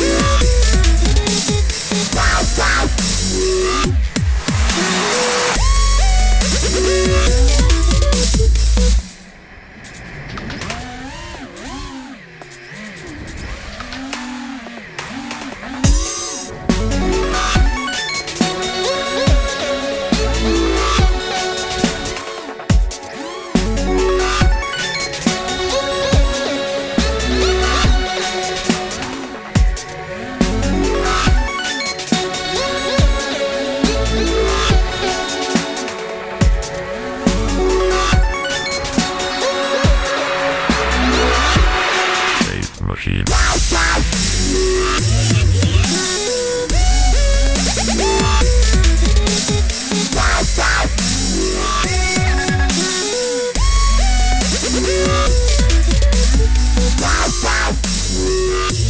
Wow, Wow, wow.